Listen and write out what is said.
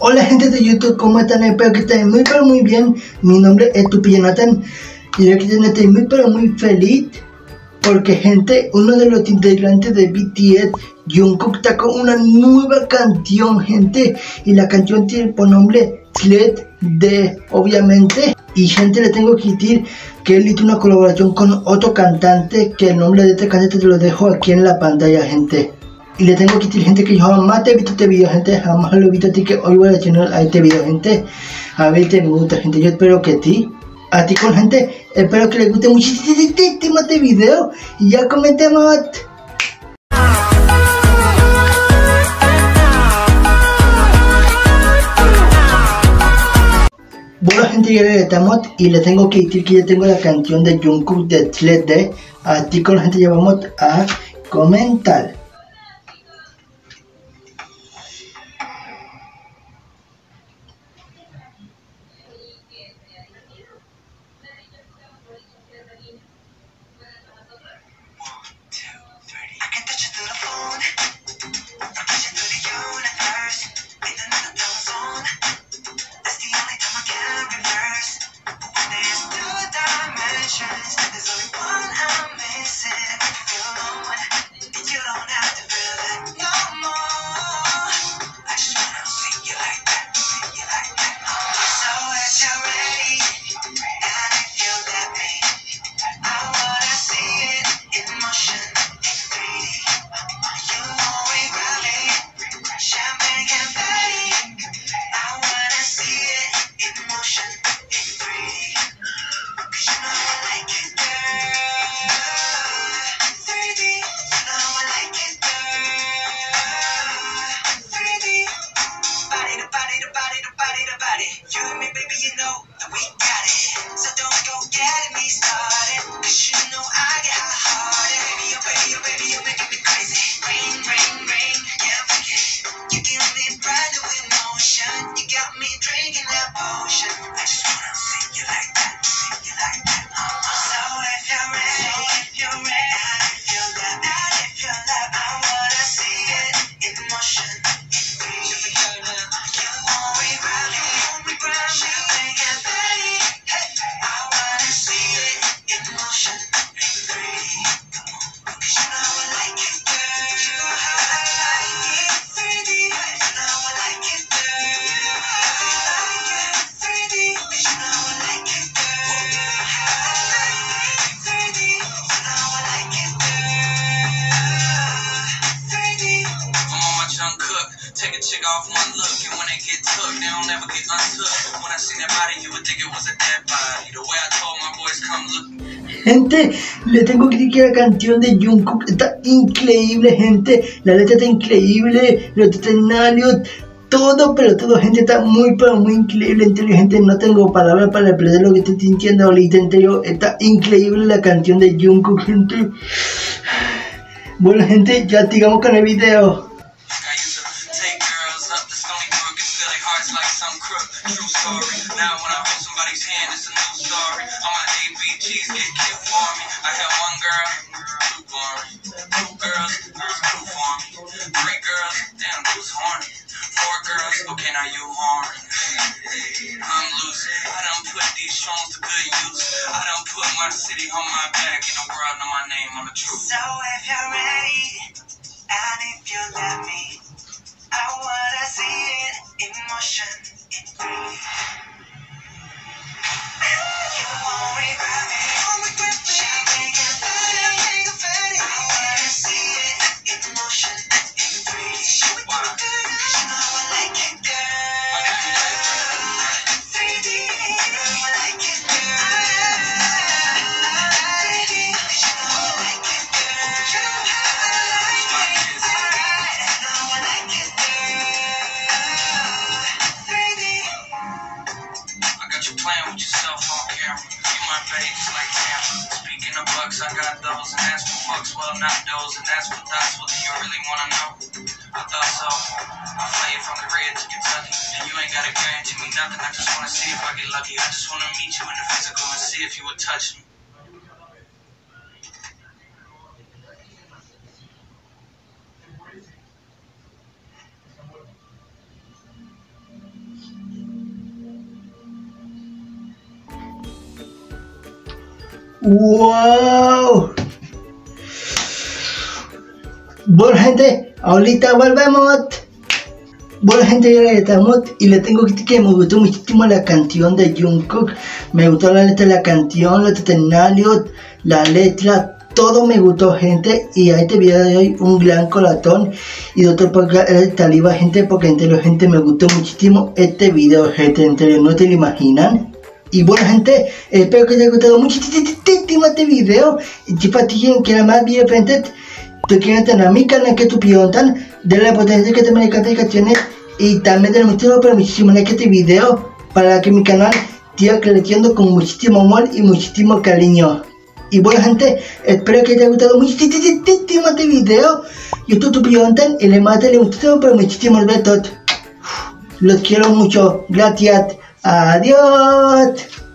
Hola gente de YouTube, ¿cómo están? Espero que estén muy pero muy bien. Mi nombre es Tupi Jonathan y yo que estoy muy pero muy feliz porque gente, uno de los integrantes de BTS, Jungkook, sacó una nueva canción, gente, y la canción tiene por nombre Sled de, obviamente, y gente le tengo que decir que él hizo una colaboración con otro cantante, que el nombre de este cantante te lo dejo aquí en la pantalla, gente. Y le tengo que decir, gente, que yo jamás te he visto este video, gente. Jamás lo he visto a ti, que hoy voy a reaccionar a este video, gente. A ver, te gusta, gente. Yo espero que a ti, a ti con gente, espero que les guste muchísimo este video. Y ya comentemos. Bueno gente, ya estamos y le tengo que decir que ya tengo la canción de Jungkook de Sled A ti con la gente ya vamos a comentar. Gente, le tengo que decir que la canción de Jungkook está increíble, gente. La letra está increíble, los escenarios, todo, pero todo, gente, está muy, pero muy increíble. En no tengo palabras para expresar lo que estoy sintiendo ahorita. En está increíble la canción de Jungkook, gente. Bueno, gente, ya digamos con el video. Cheese get cute for me. I had one girl, too boring. Two girls, who's too for me. Three girls, damn, who's horny. Four girls, okay, now you horny. I'm loose. I don't put these songs to good use. I don't put my city on my back and the world know my name on the truth. So if you're ready, and if you let me, I wanna see emotion. It in Speaking of bucks, I got those, and that's for bucks. well, not those, and that's for thoughts. Well, do you really wanna know? I thought so. I fly you from Korea to Kentucky, and you ain't gotta guarantee me nothing. I just wanna see if I get lucky. I just wanna meet you in the physical and see if you would touch me. ¡Wow! Bueno gente, ahorita volvemos. Bueno gente, ya regresamos y le tengo que decir que me gustó muchísimo la canción de Jungkook. Me gustó la letra de la canción, los escenarios, la letra, todo me gustó gente y a este video de hoy un gran corazón y otro porque taliba gente porque entre gente me gustó muchísimo este video gente, entre no te lo imaginan. Y bueno gente, espero que te haya gustado muchísimo este video. Y si fatiguen que más bien frente tú quieres tener a mi canal que tu preguntan de la potencia que te me notificaciones y también de muchísimo pero muchísimo like este video para que mi canal siga creciendo con muchísimo amor y muchísimo cariño. Y bueno gente, espero que te haya gustado muchísimo este video. Y tú tu preguntan y le maten muchísimo pero muchísimo besos. Los quiero mucho. Gracias. Adiós.